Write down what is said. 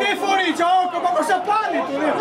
che fuorigioco, ma cosa parli tu? Eh,